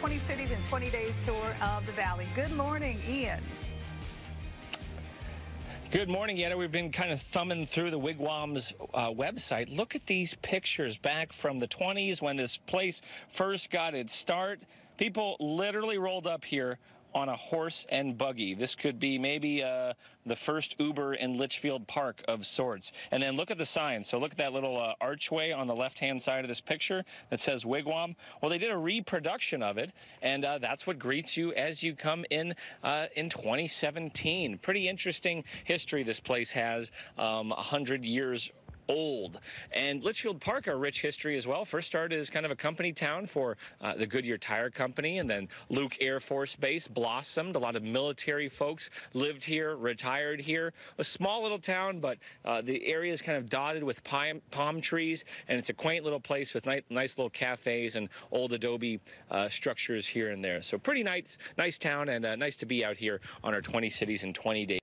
20 Cities in 20 Days tour of the Valley. Good morning, Ian. Good morning, Yetta. We've been kind of thumbing through the Wigwam's uh, website. Look at these pictures back from the 20s when this place first got its start. People literally rolled up here on a horse and buggy. This could be maybe uh, the first Uber in Litchfield Park of sorts. And then look at the sign. So look at that little uh, archway on the left-hand side of this picture that says Wigwam. Well, they did a reproduction of it, and uh, that's what greets you as you come in uh, in 2017. Pretty interesting history this place has, um, 100 years old. And Litchfield Park, a rich history as well. First started as kind of a company town for uh, the Goodyear Tire Company, and then Luke Air Force Base blossomed. A lot of military folks lived here, retired here. A small little town, but uh, the area is kind of dotted with palm, palm trees, and it's a quaint little place with nice, nice little cafes and old adobe uh, structures here and there. So pretty nice, nice town, and uh, nice to be out here on our 20 cities in 20 days.